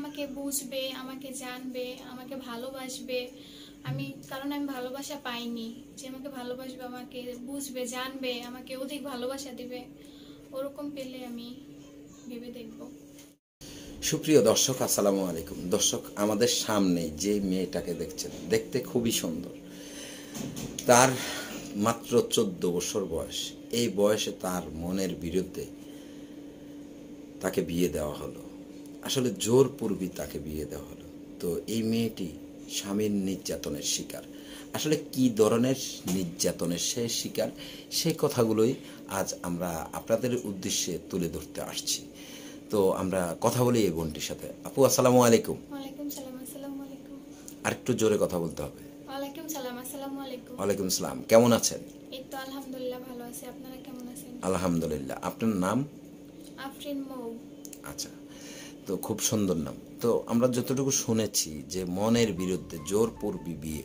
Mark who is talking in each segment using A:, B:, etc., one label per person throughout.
A: আমাকে বুঝবে, আমাকে জানবে, আমাকে ভালোবাসবে। আমি, কারণ আমি ভালোবাসা পাইনি। যে আমাকে ভালোবাসবে, আমাকে বুঝবে, জানবে, আমাকে অধিক ভালোবাসা দিবে, ওরকম পেলে আমি ভেবে দেখব।
B: সুপ্রিয় দর্শক, আসসালামু আলাইকুম। দর্শক, আমাদের সামনে যে মেয়েটাকে দেখছেন, দেখতে খুবই সুন্দর। তার মাত্র চোদ্দ বছর বয়স। এই বয়সে তার মনের বিরুদ্ধে তাকে বিয়ে দেওয়া হলো। আসলে জোর জোরপূর্বী তাকে বিয়ে দেওয়া হলো। তো এই মেয়েটি স্বামীর নির্যাতনের শিকার। আসলে কি ধরনের নির্যাতনের সে শিকার সেই কথাগুলোই আজ আমরা আপনাদের উদ্দেশ্যে তুলে ধরতে আসছি। তো আমরা কথা বলি এই বোনটির সাথে। আপু আসসালামু আলাইকুম। আর একটু জোরে কথা বলতে হবে।
A: ওয়ালাইকুম সালাম
B: কেমন আছেন?
A: আলহামদুলিল্লাহ আপনারা কেমন আছেন?
B: আলহামদুলিল্লাহ আপনার নাম?
A: আফরিন মৌ।
B: আচ্ছা তো খুব সুন্দর নাম। তো আমরা যতটুকু শুনেছি যে মনের বিরুদ্ধে জোরপূর্বী বিয়ে,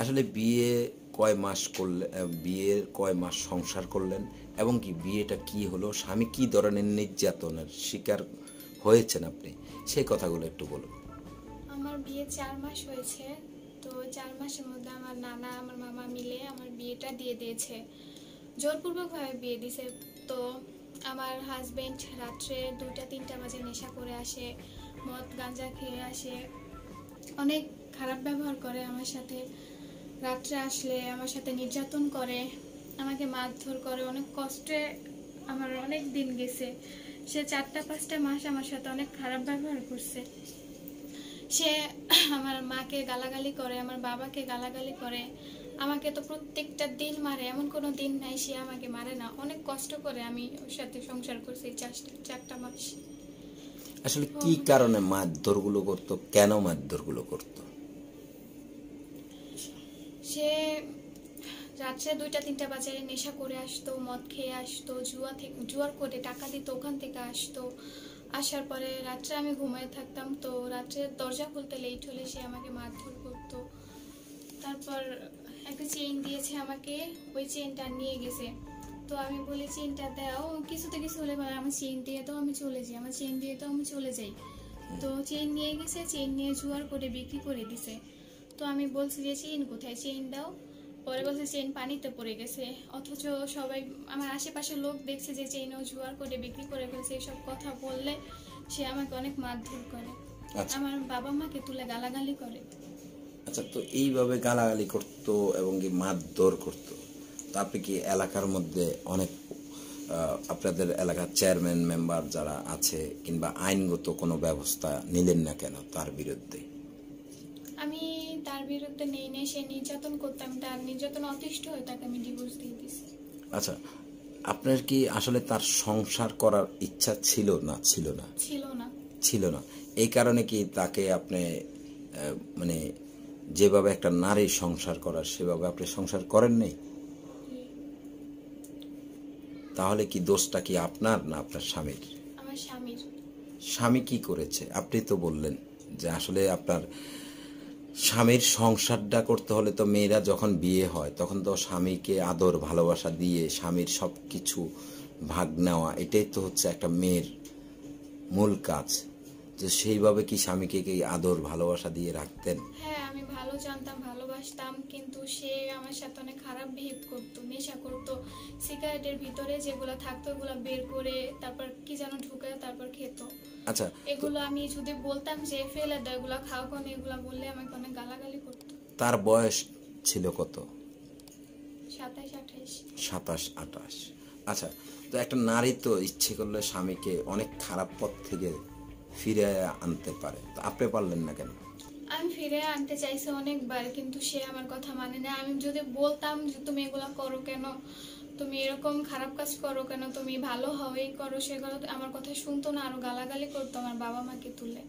B: আসলে বিয়ে কয় মাস করলে বিয়ের কয় মাস সংসার করলেন এবং কি বিয়েটা কি হলো, স্বামী কি ধরনের নির্যাতনের শিকার হয়েছেন আপনি? সেই কথাগুলো একটু বলুন।
A: আমার বিয়ে চার মাস হয়েছে, তো চার মাসের মধ্যে আমার নানা, আমার মামা মিলে আমার বিয়েটা দিয়ে দিয়েছে। জোরপূর্বকভাবে বিয়ে দিয়েছে, তো আমার হাজবেন্ড রাত্রে দুটা তিনটা বাজে নেশা করে আসে, মদ, গাঁজা খেয়ে আসে। অনেক খারাপ ব্যবহার করে আমার সাথে। রাত্রে আসলে আমার সাথে নির্যাতন করে, আমাকে মারধর করে। অনেক কষ্টে আমার অনেক দিন গেছে। সে চারটা, পাঁচটা মাস আমার সাথে অনেক খারাপ ব্যবহার করছে। সে আমার মাকে গালাগালি করে, আমার বাবাকে গালাগালি করে। আমাকে তো প্রত্যেকটা দিন মারে এমন কোনো দিন নাই সে আমাকে মারে না। অনেক কষ্ট করে আমি ওর সাথে সংসার করছি চারটা মাস।
B: আসলে কি কারণে মারধরগুলো করতো? কেন মারধরগুলো করতো?
A: সে রাত্রে দুইটা তিনটা বাজে নেশা করে আসতো মদ খেয়ে আসতো জুয়া থেকে জুয়ার করে টাকা দিত ওখান থেকে আসতো। আসার পরে রাত্রে আমি ঘুমায় থাকতাম তো রাত্রে দরজা খুলতে লেট হলে সে আমাকে মারধর করতো। তারপর একটা চেইন দিয়েছে আমাকে ওই চেইনটা নিয়ে গেছে। তো আমি বলি চেইনটা দাও। কিছুতে কিছু হলে বলে আমার চেইন দিয়ে তো আমি চলে যাই। আমার চেইন দিয়ে তো আমি চলে যাই। তো চেইন নিয়ে গেছে চেইন নিয়ে জুয়ার করে বিক্রি করে দিছে। তো আমি বলছি যে চেইন কোথায়? চেইন দাও। পরে বলছে চেইন পানিতে পড়ে গেছে। অথচ সবাই আমার আশেপাশের লোক দেখছে যে চেইন ও জুয়ার করে বিক্রি করে ফেলছে। এসব কথা বললে সে আমাকে অনেক মারধর করে।
B: আচ্ছা।
A: আমার বাবা মাকে তুলে গালাগালি করে।
B: আচ্ছা তো এইভাবে গালাগালি করতো এবং কি মারধর করতো। তো আপনি কি এলাকার মধ্যে অনেক আপনাদের এলাকার চেয়ারম্যান মেম্বার যারা আছে কিংবা আইনগত কোনো ব্যবস্থা নিলেন না কেন তার বিরুদ্ধে?
A: আমি তার বিরুদ্ধে নেই নেই সে নির্যাতন করতাম তার নির্যাতন অতিষ্ঠ হয়ে তাকে আমি ডিভোর্স দিয়ে দিছি
B: আচ্ছা আপনার কি আসলে তার সংসার করার ইচ্ছা ছিল না ছিল না?
A: ছিল না।
B: ছিল না। এই কারণে কি তাকে আপনি মানে যেভাবে একটা নারী সংসার করার সেভাবে আপনি সংসার করেন নাই? তাহলে কি দোষটা কি আপনার না আপনার স্বামীর? স্বামী কি করেছে? আপনি তো বললেন যে আসলে আপনার স্বামীর সংসারটা করতে হলে তো মেয়েরা যখন বিয়ে হয় তখন তো স্বামীকে আদর ভালোবাসা দিয়ে স্বামীর সব কিছু ভাগ নেওয়া এটাই তো হচ্ছে একটা মেয়ের মূল কাজ। যে সেইভাবে কি স্বামীকে কি আদর ভালোবাসা দিয়ে রাখতেন?
A: হ্যাঁ আমি ভালো জানতাম ভালোবাসতাম কিন্তু সে আমার সাথে অনেক খারাপ বিহেভ করতো নেশা করতো। সিগারেটের ভিতরে যেগুলো থাকতো ওগুলো বের করে তারপর কি যেন ঢুকে তারপর খেত।
B: আচ্ছা
A: এগুলো আমি যদি বলতাম যে ফেলে দাও এগুলো খাও কোন? এগুলো বললে আমাকে অনেক গালাগালি করতো।
B: তার বয়স ছিল কত?
A: সাতাইশ আঠাইশ
B: সাতাশ আটাশ আচ্ছা তো একটা নারী তো ইচ্ছে করলে স্বামীকে অনেক খারাপ পথ থেকে ফিরে আনতে পারে। তো আপনি পারলেন না কেন?
A: আমি ফিরে আনতে চাইছি অনেকবার কিন্তু সে আমার কথা মানে না। আমি যদি বলতাম যে তুমি এগুলো করো কেন? তুমি এরকম খারাপ কাজ করো কেন? তুমি ভালো হও এই করো সেগুলো আমার কথা শুনতো না আরও গালাগালি করতো আমার বাবা মাকে তুলে।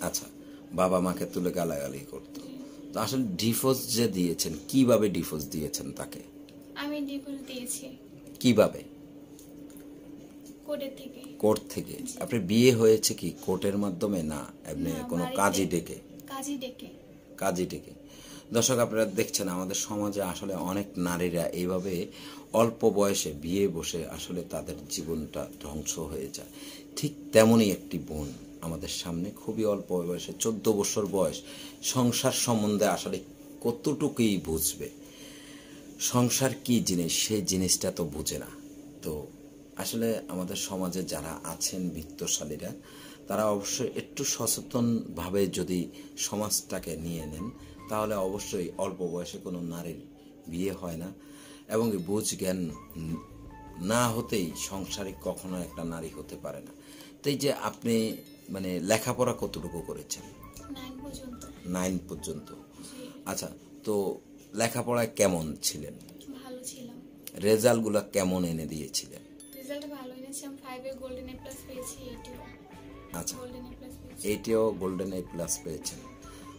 B: আচ্ছা বাবা মাকে তুলে গালাগালি করতো। তো আসলে ডিভোর্স যে দিয়েছেন কীভাবে ডিভোর্স দিয়েছেন তাকে?
A: আমি ডিভোর্স দিয়েছি।
B: কীভাবে? কোর্ট থেকে। আপনি বিয়ে হয়েছে কি? কোর্টের মাধ্যমে না? এমনি কোনো। কাজী ডেকে?
A: কাজী ডেকে।
B: কাজী ডেকে। দর্শক আপনারা দেখছেন আমাদের সমাজে আসলে অনেক নারীরা এইভাবে অল্প বয়সে বিয়ে বসে আসলে তাদের জীবনটা ধ্বংস হয়ে যায়। ঠিক তেমনই একটি বোন আমাদের সামনে খুবই অল্প বয়সে চোদ্দ বছর বয়স সংসার সম্বন্ধে আসলে কতটুকুই বুঝবে? সংসার কি জিনিস? সেই জিনিসটা তো বুঝে না। তো আসলে আমাদের সমাজে যারা আছেন বিত্তশালীরা তারা অবশ্যই একটু সচেতনভাবে যদি সমাজটাকে নিয়ে নেন তাহলে অবশ্যই অল্প বয়সে কোনো নারীর বিয়ে হয় না। এবং বুঝ জ্ঞান না হতেই সংসারে কখনো একটা নারী হতে পারে না। তো এই যে আপনি মানে লেখাপড়া কতটুকু করেছেন?
A: নাইন পর্যন্ত।
B: আচ্ছা তো লেখাপড়ায় কেমন ছিলেন? রেজাল্টগুলো কেমন এনে দিয়েছিলেন?
A: রেজাল্ট ভালো এনেছি আমি ফাইভে গোল্ডেন এ প্লাস পেয়েছি এইটিও
B: আচ্ছা।
A: গোল্ডেন এ প্লাস পেয়েছি।
B: এইটিও গোল্ডেন এ প্লাস পেয়েছেন।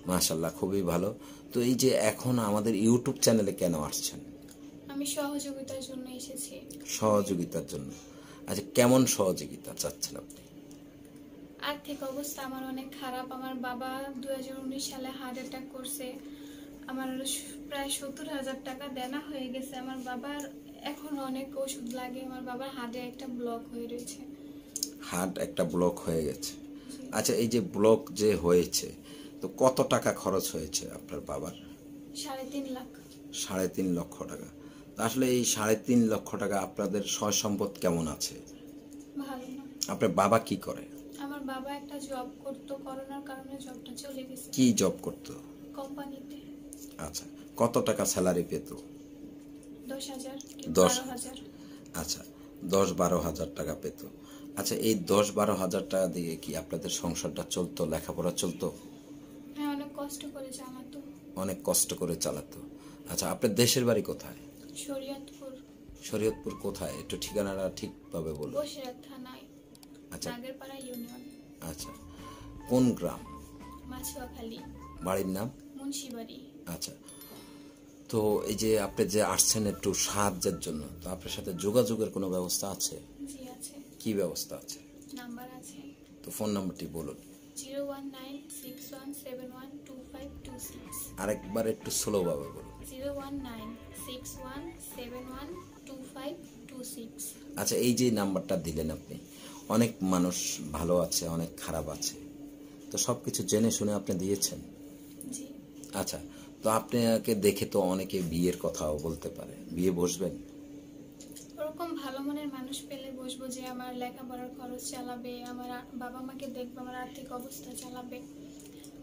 B: মাশাল্লাহ খুবই ভালো। তো এই যে এখন আমাদের ইউটিউব চ্যানেলে কেন আসছেন?
A: আমি সহযোগিতার জন্য এসেছি।
B: সহযোগিতার জন্য। আচ্ছা কেমন সহযোগিতা চাচ্ছেন আপনি?
A: আর্থিক অবস্থা আমার অনেক খারাপ। আমার বাবা দু হাজার উনিশ সালে হার্ট অ্যাটাক করছে। আমার প্রায় সত্তর হাজার টাকা দেনা হয়ে গেছে। আমার বাবার এখন অনেক ওষুধ লাগে আমার বাবার হার্টে একটা ব্লক হয়ে রয়েছে।
B: হার্ট একটা ব্লক হয়ে গেছে। আচ্ছা এই যে ব্লক যে হয়েছে তো কত টাকা খরচ হয়েছে আপনার বাবার?
A: সাড়ে তিন লাখ।
B: সাড়ে তিন লক্ষ টাকা। আসলে এই সাড়ে তিন লক্ষ টাকা আপনাদের সয় সম্পদ কেমন আছে?
A: ভালো না।
B: আপনার বাবা কি করে?
A: আমার বাবা একটা জব করতো করোনার কারণে জবটা চলে গেছে।
B: কি জব করতো?
A: কোম্পানিতে।
B: আচ্ছা কত টাকা স্যালারি পেত?
A: দশ হাজার
B: আচ্ছা দশ বারো হাজার টাকা পেত। আচ্ছা এই দশ বারো হাজার টাকা দিয়ে কি আপনাদের সংসারটা চলতো লেখাপড়া চলতো?
A: হ্যাঁ অনেক কষ্ট করে জামাতো
B: অনেক কষ্ট করে চালাতো। আচ্ছা আপনার দেশের বাড়ি কোথায়?
A: শরীয়তপুর।
B: শরীয়তপুর কোথায়? একটু ঠিকানাটা ঠিকভাবে বলুন।
A: বসিরহাট থানায়
B: আচ্ছা।
A: নাগেরপাড়া ইউনিয়ন।
B: আচ্ছা কোন গ্রাম?
A: মাছুয়াখালী।
B: বাড়ির নাম?
A: মুন্সিবাড়ি।
B: আচ্ছা তো এই যে আপনি যে আসছেন একটু সাহায্যের জন্য তো আপনার সাথে যোগাযোগের কোনো ব্যবস্থা আছে? কি ব্যবস্থা আছে?
A: নাম্বার আছে।
B: তো ফোন নাম্বারটি বলুন। আরেকবার একটু স্লো স্লোভাবে বলুন। আচ্ছা এই যে নাম্বারটা দিলেন আপনি অনেক মানুষ ভালো আছে অনেক খারাপ আছে। তো সব কিছু জেনে শুনে আপনি দিয়েছেন?
A: জি।
B: আচ্ছা তো আপনাকে দেখে তো অনেকে বিয়ের কথাও বলতে পারে। বিয়ে বসবেন?
A: ওরকম ভালো মনের মানুষ পেলে বসবো যে আমার লেখাপড়ার খরচ চালাবে আমার বাবা মাকে দেখবে আমার আর্থিক অবস্থা চালাবে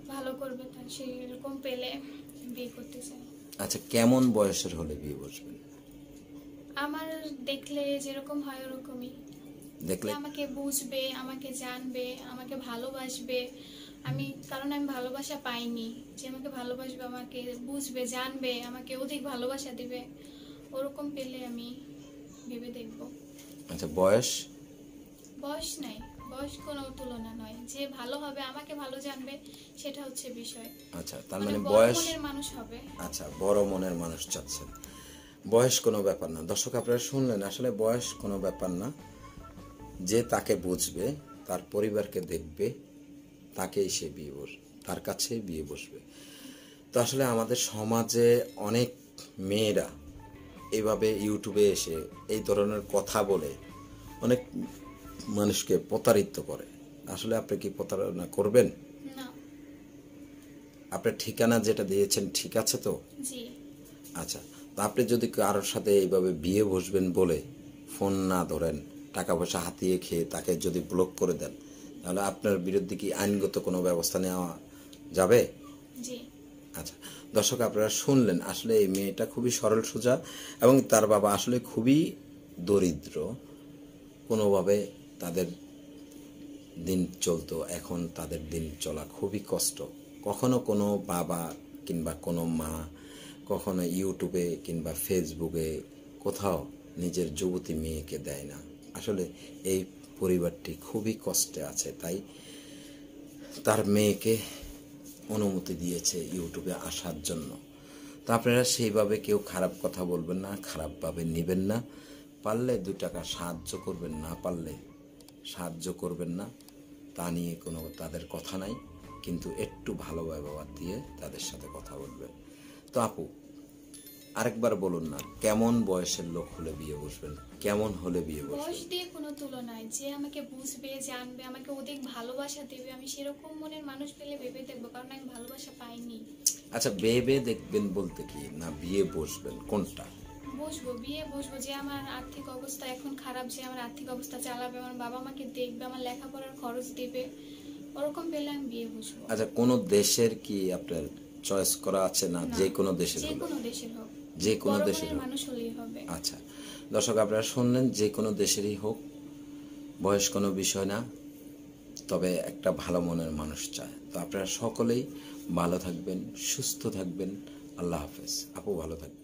A: ভালো করবে তার সেই এরকম পেলে বিয়ে করতে চাই।
B: আচ্ছা কেমন বয়সের হলে বিয়ে বসবেন?
A: আমার দেখলে যেরকম হয় ওরকমই।
B: দেখলে?
A: আমাকে বুঝবে আমাকে জানবে আমাকে ভালোবাসবে আমি কারণ আমি ভালোবাসা পাইনি। যে আমাকে ভালোবাসবে আমাকে বুঝবে জানবে আমাকে অধিক ভালোবাসা দিবে ওরকম পেলে আমি ভেবে দেখব।
B: আচ্ছা বয়স?
A: বয়স নাই। বয়স কোনো তুলনা নয়। যে ভালো হবে আমাকে ভালো জানবে সেটা হচ্ছে বিষয়।
B: আচ্ছা তার
A: মানে
B: মানে বয়স
A: মানুষ হবে।
B: আচ্ছা বড় মনের মানুষ চাচ্ছেন। বয়স কোনো ব্যাপার না। দর্শক আপনারা শুনলেন আসলে বয়স কোনো ব্যাপার না। যে তাকে বুঝবে তার পরিবারকে দেখবে তাকেই সে বিয়ে বস তার কাছে বিয়ে বসবে। তো আসলে আমাদের সমাজে অনেক মেয়েরা এইভাবে ইউটিউবে এসে এই ধরনের কথা বলে অনেক মানুষকে প্রতারিত করে। আসলে আপনি কি প্রতারণা করবেন? আপনার ঠিকানা যেটা দিয়েছেন ঠিক আছে তো? আচ্ছা তো আপনি যদি কারোর সাথে এইভাবে বিয়ে বসবেন বলে ফোন না ধরেন টাকা পয়সা হাতিয়ে খেয়ে তাকে যদি ব্লক করে দেন তাহলে আপনার বিরুদ্ধে কি আইনগত কোনো ব্যবস্থা নেওয়া যাবে? আচ্ছা দর্শক আপনারা শুনলেন আসলে এই মেয়েটা খুবই সরল সোজা এবং তার বাবা আসলে খুবই দরিদ্র। কোনোভাবে তাদের দিন চলতো এখন তাদের দিন চলা খুবই কষ্ট। কখনো কোনো বাবা কিংবা কোনো মা কখনো ইউটিউবে কিংবা ফেসবুকে কোথাও নিজের যুবতী মেয়েকে দেয় না। আসলে এই পরিবারটি খুবই কষ্টে আছে, তাই তার মেয়েকে অনুমতি দিয়েছে ইউটিউবে আসার জন্য। তো আপনারা সেইভাবে কেউ খারাপ কথা বলবেন না, খারাপভাবে নেবেন না। পারলে দু টাকা সাহায্য করবেন, না পারলে সাহায্য করবেন না, তা নিয়ে কোনো তাদের কথা নাই। কিন্তু একটু ভালো ব্যবহার দিয়ে তাদের সাথে কথা বলবেন। তো আপু আরেকবার বলুন না কেমন বয়সের লোক হলে বিয়ে বসবেন? কেমন হলে বিয়ে বসবেন?
A: বয়স দিয়ে কোনো তুলনায় যে আমাকে বুঝবে জানবে আমাকে অধিক ভালোবাসা দেবে আমি সেরকম মনের মানুষ পেলে ভেবে দেখব কারণ আমি ভালোবাসা পাইনি।
B: আচ্ছা ভেবে দেখবেন বলতে কি? না বিয়ে বসবেন কোনটা?
A: বসবো বিয়ে বসবো যে আমার আর্থিক অবস্থা এখন খারাপ যে আমার আর্থিক অবস্থা চালাবে আমার বাবা মাকে দেখবে আমার লেখাপড়ার খরচ দেবে ওরকম পেলে আমি বিয়ে বসবো।
B: আচ্ছা কোন দেশের কি আপনার চয়েস করা আছে না?
A: না,
B: যে কোনো দেশের
A: যে কোনো দেশের হোক।
B: যে কোনো দেশের হোক। আচ্ছা। দর্শক আপনারা শুনলেন যে কোনো দেশেরই হোক বয়স কোনো বিষয় না তবে একটা ভালো মনের মানুষ চায়। তো আপনারা সকলেই ভালো থাকবেন সুস্থ থাকবেন। আল্লাহ হাফেজ। আপু ভালো থাকবেন।